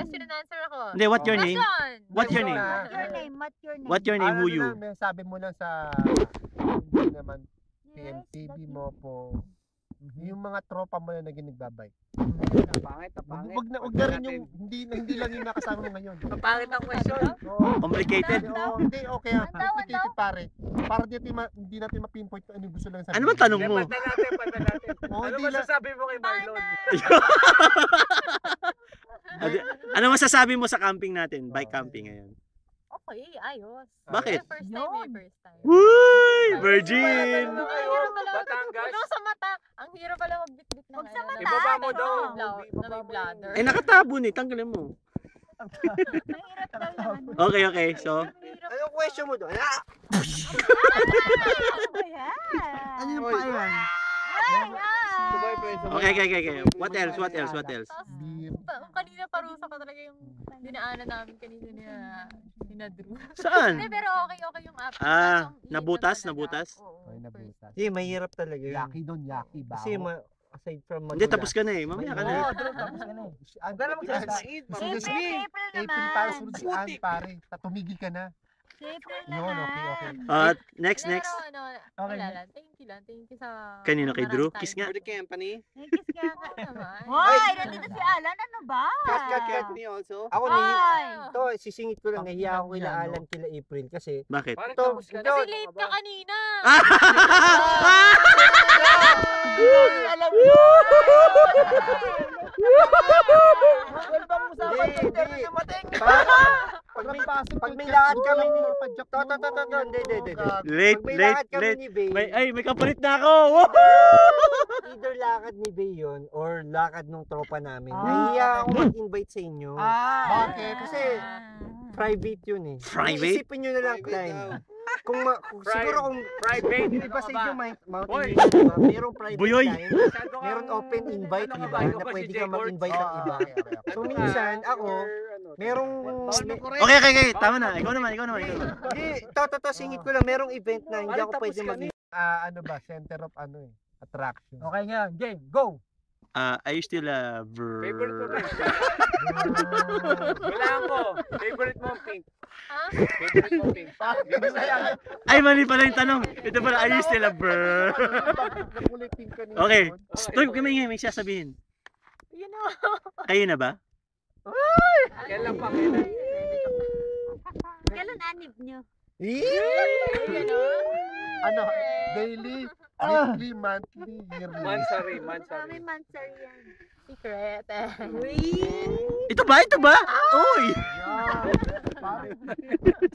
question and answer ako. Hindi, what your name? Question! What's your name? What's your name? What's your name? What your name? Ano Who na you? lang, may sabi mo lang sa hindi naman PMTV mo po. Yung mga tropa mo na naging nagbabike. Pangit, pangit. wag na, wag na rin yung, hindi, hindi lang yung nakasama mo ngayon. Pangit ang question. Oo. Complicated. Oo, hindi, okay Complicated pare. Para di natin, hindi natin ma-pinpoint kung ano yung gusto lang sabihin. Ano man tanong mo? Pata natin, pata natin. Ano masasabi mo kay Marlon? Ano masasabi mo sa camping natin? Bike camping ngayon. Okay, ayos. Bakit? First time eh, first time. Uy! Virgin! Batangas. Ano sa mata? Ang hirap pala magbitbit ng Huwag sa ano, mata. Ibaba mo daw. Na may bladder. Eh, nakatabon eh. Tanggalin mo. Mahirap daw yung ano. Okay, okay. So. Anong question mo doon? Ah! Ano ba yan? Ano yung pa yan? Ah. Okay, okay, okay, okay. What else? What else? What else? Pa- kanina parusa pa talaga yung dinaanan namin kanina ni, ni na Drew. Hindi, Saan? pero okay, okay yung app. Ah, init nabutas, na talaga. nabutas? Oo, Ay, nabutas. Hindi, mahirap talaga yun. Yaki doon, yaki. Baho. Kasi ma- aside from Hindi, tapos ka na eh. Mamaya ka na. Oo, doon, tapos ka na eh. Ang dala mo sa April, April April naman. para sunod si Ann, pare. Tumigil ka na. Yun, naman. okay, okay. Uh, next, Pero next. ano, Okay. wala lang. Thank you lang. Thank you sa... Kanino, kay Drew? Kiss nga. the company. May kiss kaya ka. Naman. Hoy, nandito si Alan. Ano ba? Cut, cut, cut me also. Ako na to, sisingit ko lang, Ang nahiya ako kila Alan, kila April kasi Bakit? To, ka. Kasi late ka kanina. Alam mo! Welcome mo sa akin. hindi. dumating. Pag may, Pasok pag may lakad kami ni, padyak to, to, to, to, hindi, hindi, hindi. Late, may late, late. Bay, May, ay, may kapalit na ako. Either lakad ni Bay yun or lakad nung tropa namin. Ah, Nahiya ako mag-invite sa inyo. Bakit? Kasi private yun eh. Private? Isipin nyo na lang, Klein. Kung, ma, kung Private. siguro kung Private. yung iba sa inyo, may mountain diba? merong private Buyoy. meron open invite, Ano ka diba? Na pwede ka mag-invite ng Ah, iba. So minsan, ako, Ano? Merong... Okay, okay, okay. Tama na. Ikaw naman, ikaw naman, ikaw naman. Hindi, to, to, to, singit ko lang, merong event na hindi ako pwede mag Ah, ano ba? Center of ano eh. Attraction. Okay nga, game, go! Uh, are you still a ver... Favorite mo ba? Wala ko. Favorite mo ang pink. Ha? Favorite mo pink. Ay, mali pala yung tanong. Ito pala, are you still a kanina. Okay. Stoy, kami may sasabihin. You know. Kayo na ba? Kailan pa, kailan? Kailan anib nyo? Ano? Daily, weekly, monthly, yearly. Mansari, Kami mansari. mansar yan. Secret. eh. Ito ba? Ito ba? Uy! Yan. Pare.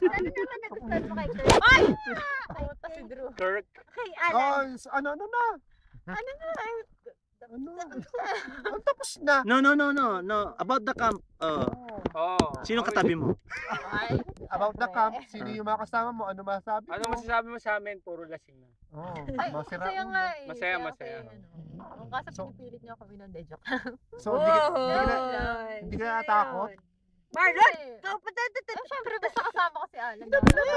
Ano naman nagustuhan mo kay Kirk? Ay! Puta si Drew. Kirk. Kay Alan. Oh, ano, ano na? Ano na? Ay, Ano? Tapos na. No, no, no, no. no. About the camp. Uh, Oh. sino katabi mo? Ay, About the camp, sino yung mga kasama mo? Ano masabi Ano mo? masasabi mo sa amin? Puro lasing na. Oh, ay, masira masaya nga eh. Masaya, masaya. ano, Ang kaso So- pinipilit niyo kami ng dejo. So, hindi ka, hindi ka, na, hindi ka natakot? Marlon! Eh, Ikaw pa tayo. syempre, basta kasama ko si Alan.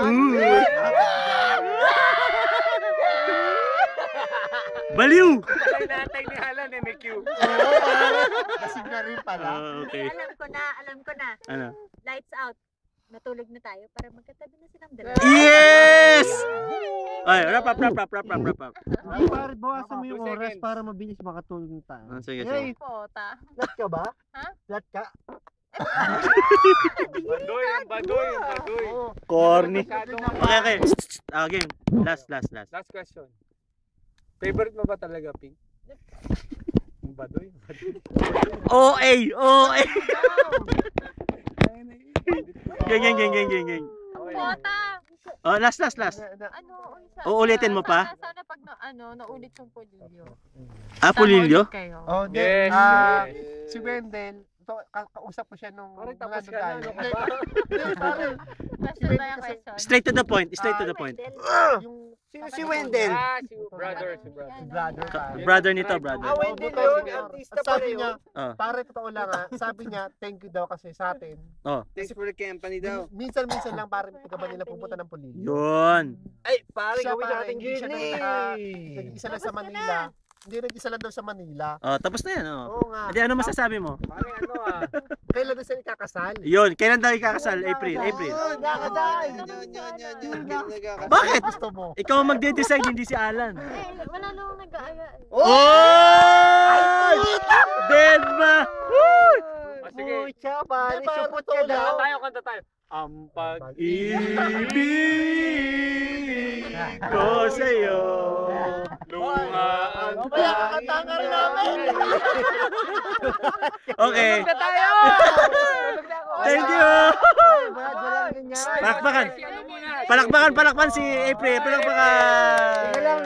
Mm. Baliw! Patay natay ni Alan eh, may. Oo, na rin pala. Ah, okay. Alam ko na, alam ko na. Ano? Lights out. Natulog na tayo para magkatabi na silang dalawa. Yes! Ay, wrap up, wrap up, wrap up, wrap up. Ay, pare, bawasan mo yung oras para mabilis makatulog na tayo. Ah, sige, Hey, sige. Pota. flat ka ba? Ha? Flat ka? Badoy, badoy, badoy. Corny. Masyadong Okay, okay. Ah, game. Last, last, last. Last question. Favorite mo ba talaga pink? Badoy. OA! OA! Gang, gang, gang, gang, gang, gang. Pota. Oh, last, last, last. Ano, Uulitin mo pa? Sana, sana pag na, ano, naulit yung polilyo. Ah, kayo. Oh, di. Yes, Ah, yes. si Wendell, to, ka- kausap ko siya nung Pare, mga tapos ka na, ano ka ba? Straight to the point, straight to the point. Yung Sino si Wendell? Ah, si brother, si brother. brother pare. Brother nito, brother. Ah, Wendell yun. Artista At pala sabi yun. Oh. pare, totoo lang ha, sabi niya, thank you daw kasi sa atin. Thanks for the company Minsan-minsan lang pare, taga Manila pupunta ng Pulilio. Yun. Ay, pare, Siya, gawin pare, natin hindi siya journey. nagtaka- Nag-isa lang sa Tapos ka Manila. Hindi nag-isa lang daw sa Manila. Oh, tapos na yan, oh. Oo nga. Hindi, ano masasabi mo? Pare ano ah. Kailan na sila ikakasal? Yun, kailan daw ikakasal? April, April. Kakasal! Bakit? Gusto mo? Ikaw ang magde-decide, hindi si Alan. Eh, wala na akong nag-aaya. Oh! Dead ba? Ah, sige. Pucha, pare, supot ka daw. Kanta tayo, kanta tayo. Ang pag Ibig ko sa'yo. lumaan Kaya kakanta nga rin namin! Okay. Tulog na tayo! Thank you. Ganyan. Palakpakan. Palakpakan, palakpan si April. Palakpakan. Lang,